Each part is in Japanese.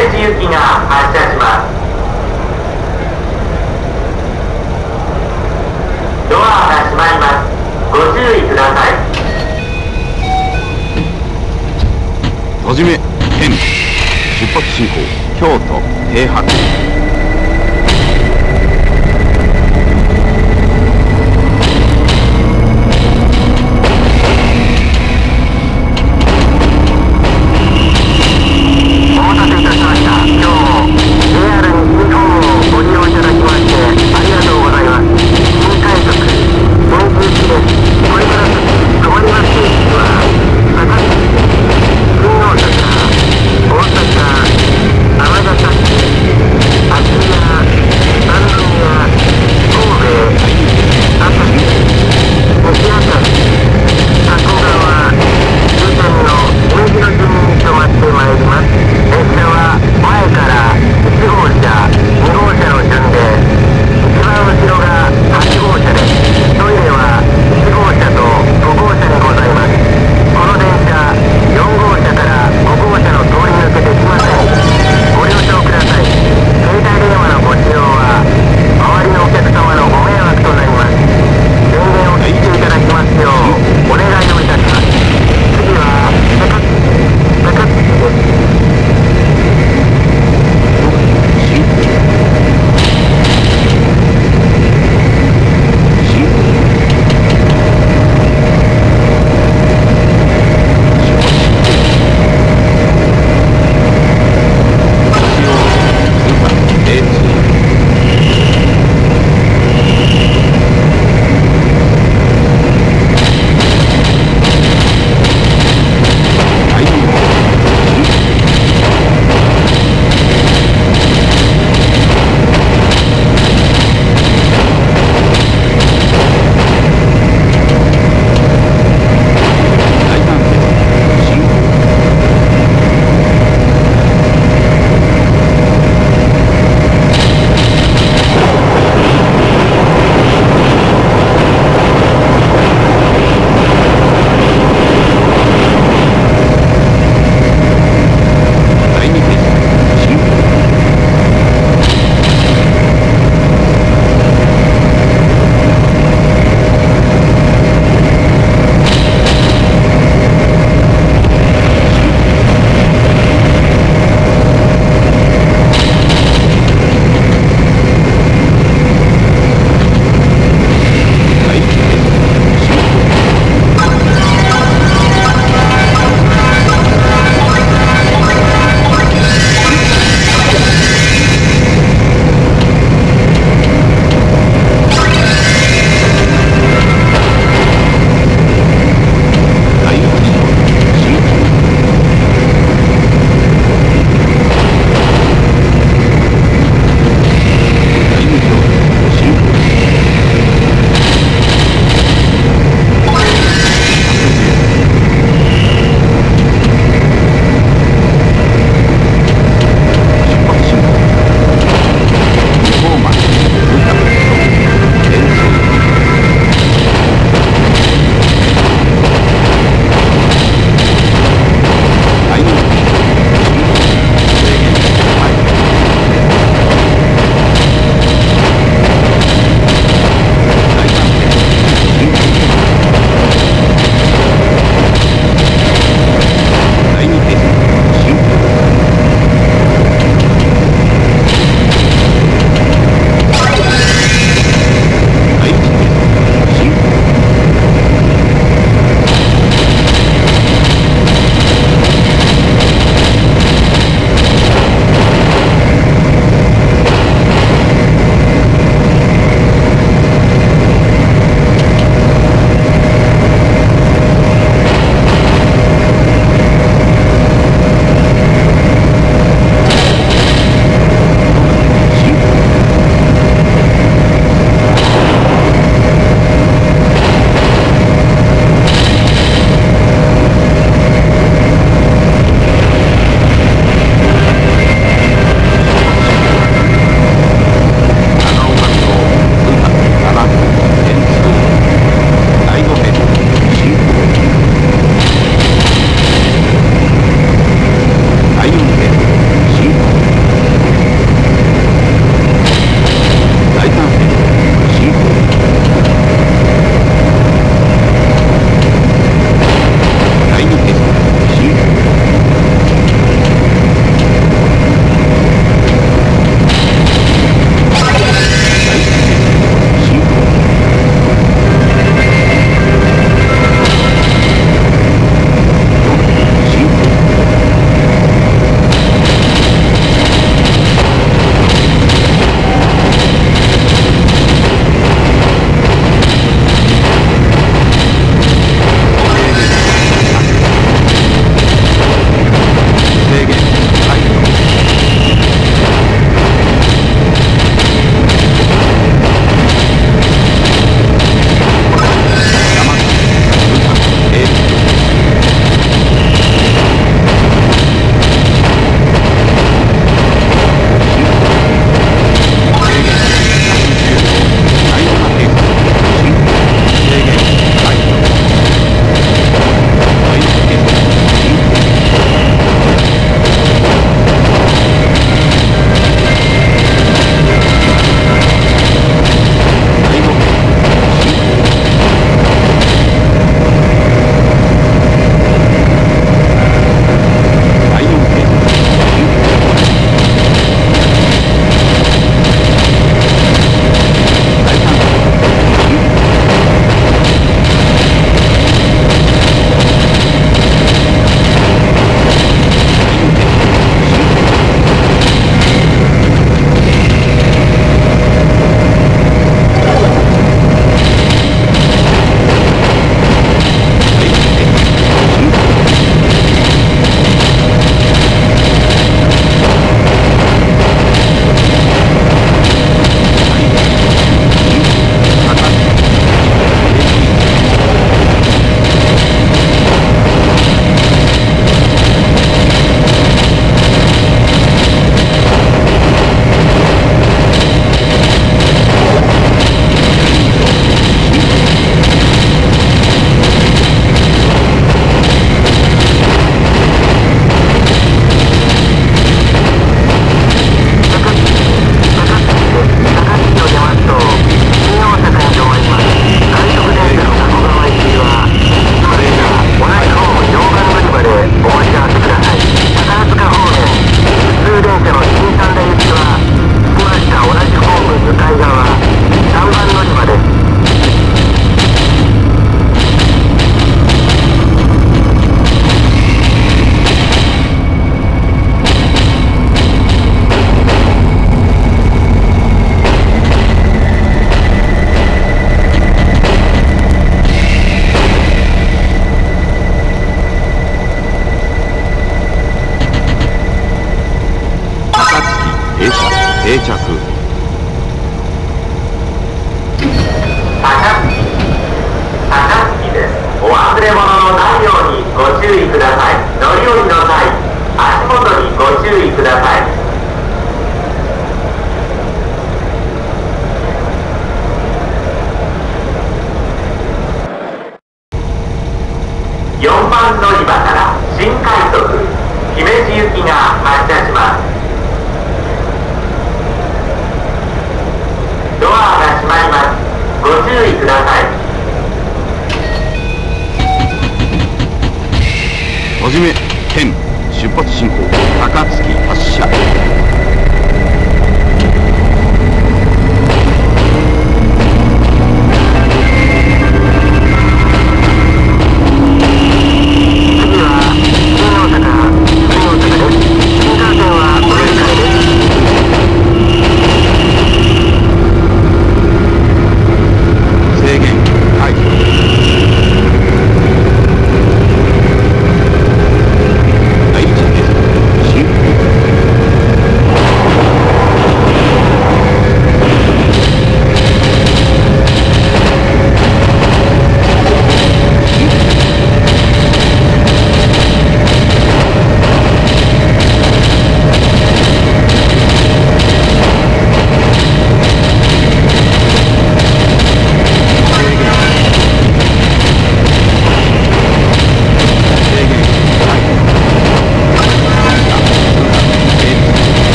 停止行きが発車します。ドアが閉まります。ご注意くださいはじめ県出発進行京都停泊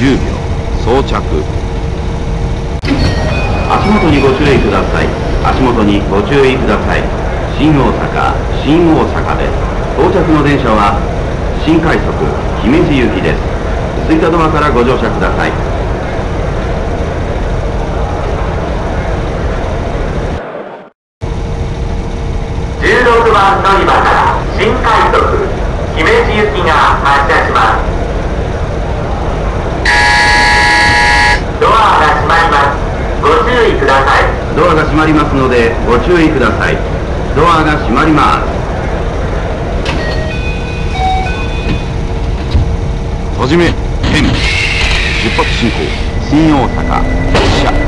10秒装着足元にご注意ください。足元にご注意ください。新大阪新大阪です。到着の電車は新快速姫路行きです。吹田ドアからご乗車ください。16番乗り場から新快速姫路行きが発車しますドアが閉まいます。ご注意ください。ドアが閉まりますのでご注意ください。ドアが閉まります。はじめ変出発進行。新大阪。列車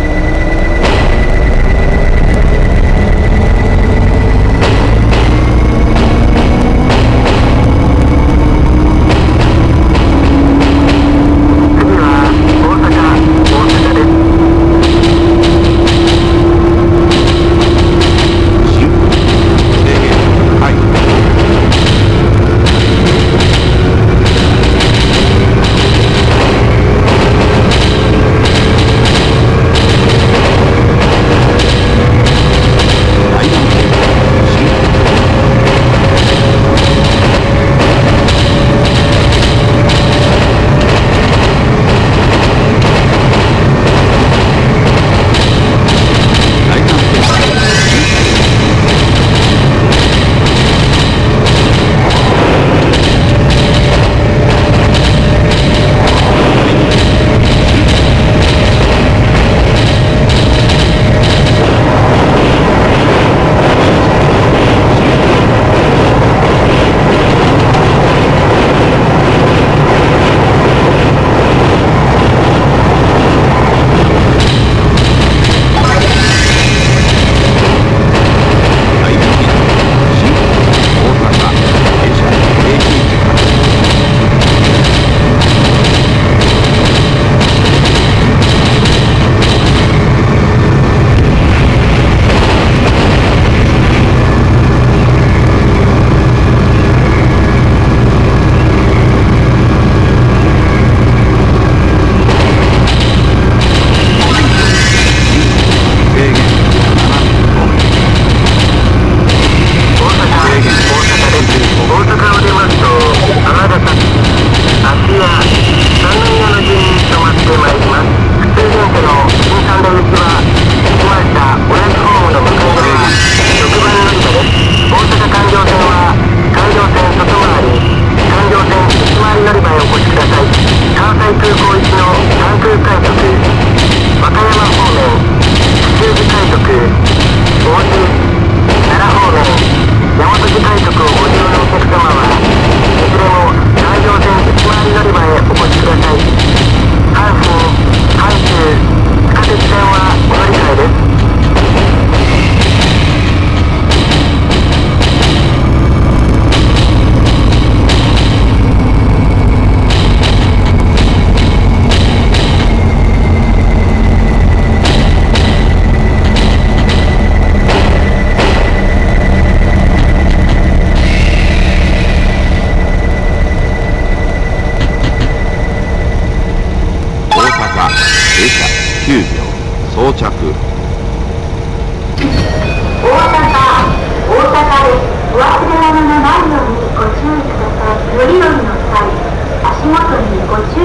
Poti,